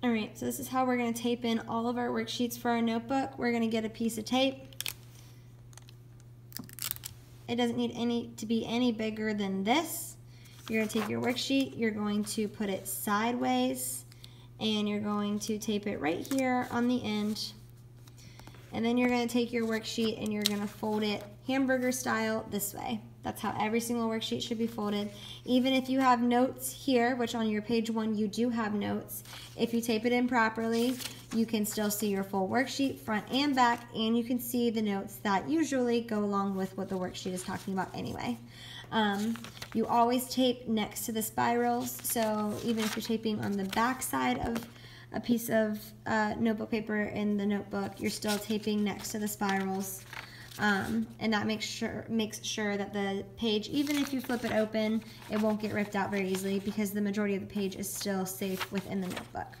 All right, so this is how we're gonna tape in all of our worksheets for our notebook. We're gonna get a piece of tape. It doesn't need any to be any bigger than this. You're gonna take your worksheet, you're going to put it sideways, and you're going to tape it right here on the end. And then you're gonna take your worksheet and you're gonna fold it hamburger style this way. That's how every single worksheet should be folded. Even if you have notes here, which on your page one you do have notes, if you tape it in properly, you can still see your full worksheet front and back, and you can see the notes that usually go along with what the worksheet is talking about anyway. Um, you always tape next to the spirals, so even if you're taping on the back side of a piece of uh, notebook paper in the notebook, you're still taping next to the spirals. Um, and that makes sure makes sure that the page, even if you flip it open, it won't get ripped out very easily because the majority of the page is still safe within the notebook.